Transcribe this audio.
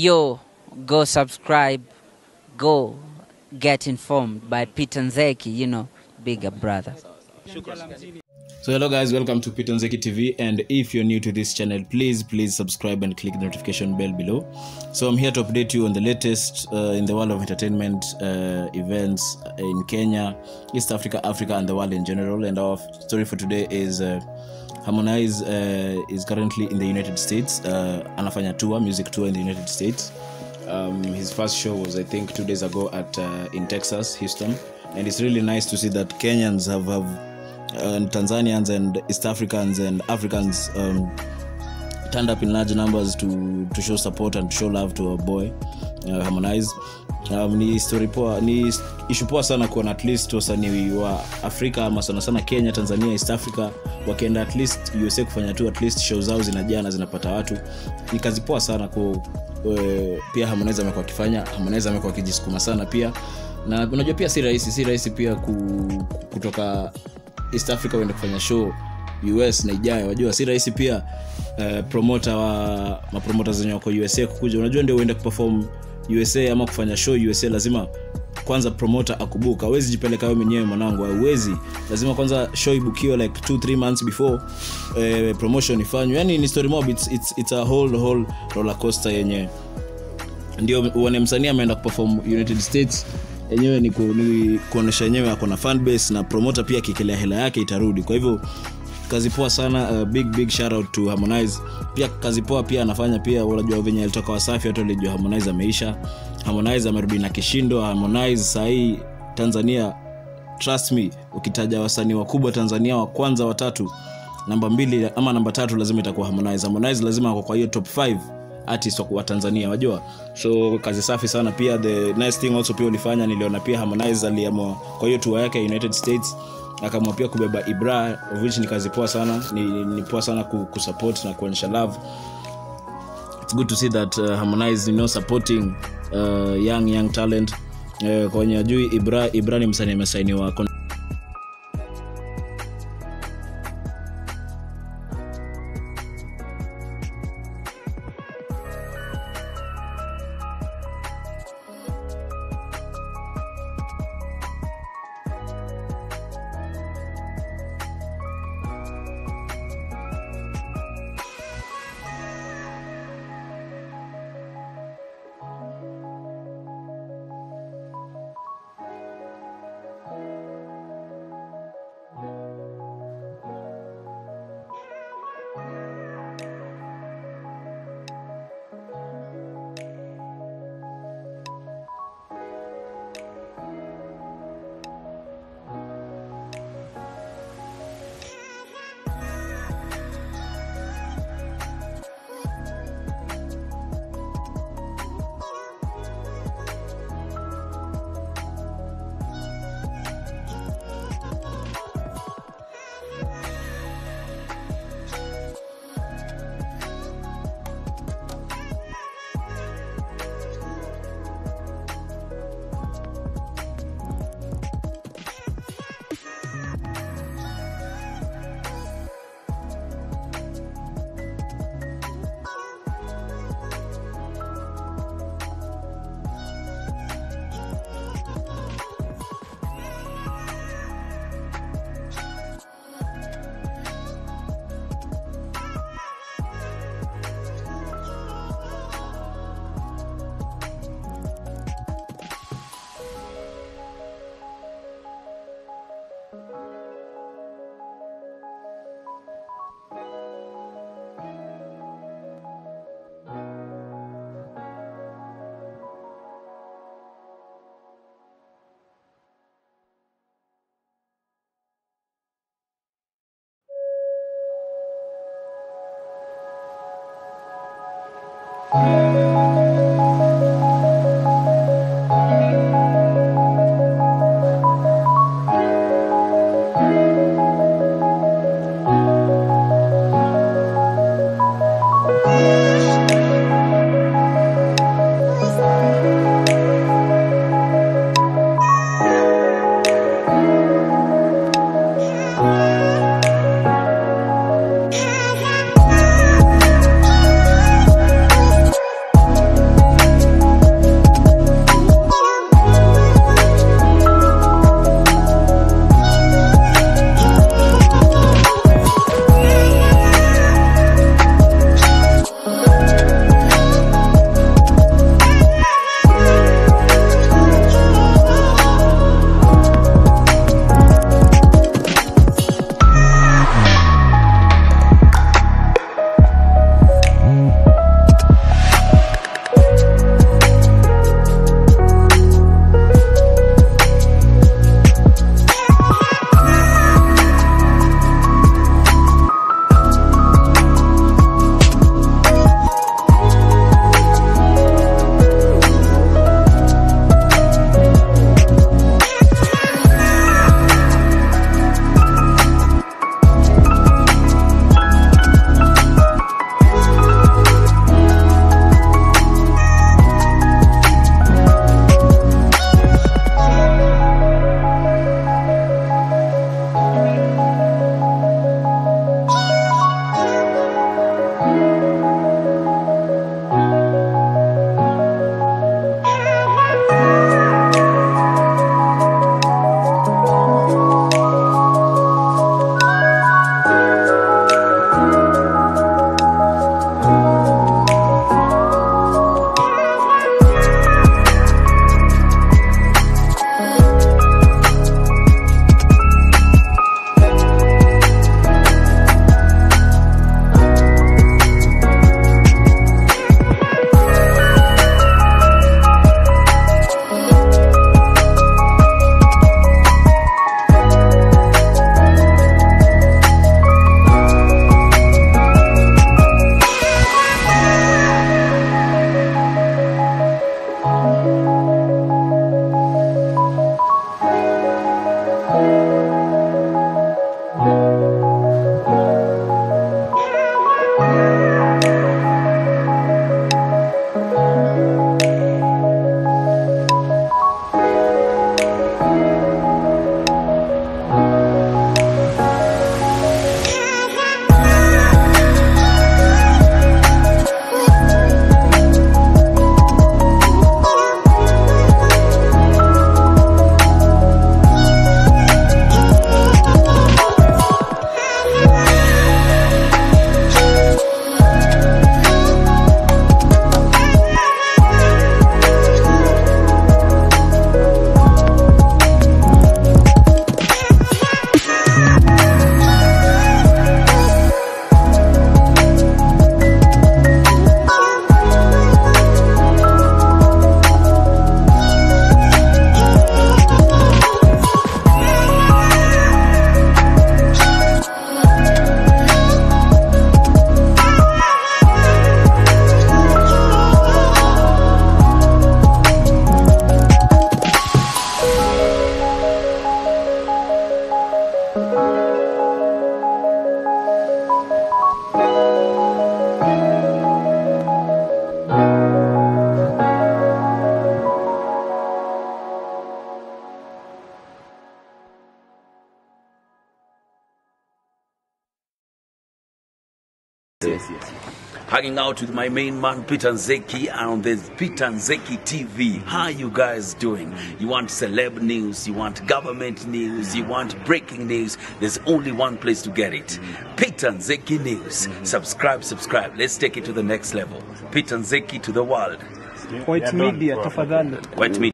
Yo, go subscribe, go get informed by Peter Nzeki, you know, bigger brother. So hello guys, welcome to Peter Nzeki TV and if you're new to this channel, please please subscribe and click the notification bell below. So I'm here to update you on the latest uh, in the world of entertainment uh, events in Kenya, East Africa, Africa and the world in general and our story for today is uh, Harmonize uh, is currently in the United States. Uh, anafanya tour, music tour in the United States. Um, his first show was I think two days ago at uh, in Texas, Houston, and it's really nice to see that Kenyans have, have and Tanzanians and East Africans and Africans um, turned up in large numbers to, to show support and to show love to our boy uh, Harmonize. Um, ni story poa, ni ishu poa sana kuona at least wasanii wa Afrika ama sana sana Kenya, Tanzania, East Africa wakienda at least USA kufanya tu at least show zao zinajaa na zinapata watu. Ni kazi poa sana ku e, pia Harmonize amekuwa akifanya, Harmonize amekuwa akijisukuma sana pia. Na unajua pia si rahisi, si rahisi pia ku, kutoka east africa uende kufanya show us na ijayo. Wajua si rahisi pia uh, promota wa mapromota zenye wako usa kukuja. Unajua ndio uende kuperform usa ama kufanya show usa lazima kwanza promota akubuka awezi jipeleka wewe mwenyewe mwanangu auwezi lazima kwanza show ibukiwe like 2 3 months before eh, promotion ifanywe. Yani ni story mob it's, it's, it's a whole whole roller coaster yenye. Ndio uone msanii ameenda kuperform united states. Yenyewe ni kuonyesha yenyewe ako na fanbase na promoter pia akikelea hela yake itarudi. Kwa hivyo kazi poa sana uh, big big shout out to harmonize. Pia kazi poa pia anafanya pia unajua venye alitoka wasafi watu walijua harmonize ameisha. Harmonize amerudi na kishindo. Harmonize sahii tanzania trust me ukitaja wasanii wakubwa tanzania wa kwanza watatu namba mbili ama namba tatu lazima itakuwa harmonize. Harmonize lazima ako kwa hiyo top 5 artist wa tanzania wajua? So kazi safi sana. Pia the nice thing also pia ulifanya niliona pia harmonize aliamua kwa hiyo tour yake united states akaamua pia kubeba ibra which ni kazi poa sana ni, ni poa sana kusupport na kuonyesha love. It's good to see that uh, harmonize you know, supporting uh, young young talent. Uh, kwenye ajui ibra ibra ni msanii amesainiwa Hanging out with my main man Peter Nzeki on the Peter Nzeki TV. How you guys doing? You want celeb news? You want government news? You want breaking news? There's only one place to get it. Peter Nzeki News. Subscribe, subscribe. Let's take it to the next level. Peter Nzeki to the world. White Media tafadhali. White Media.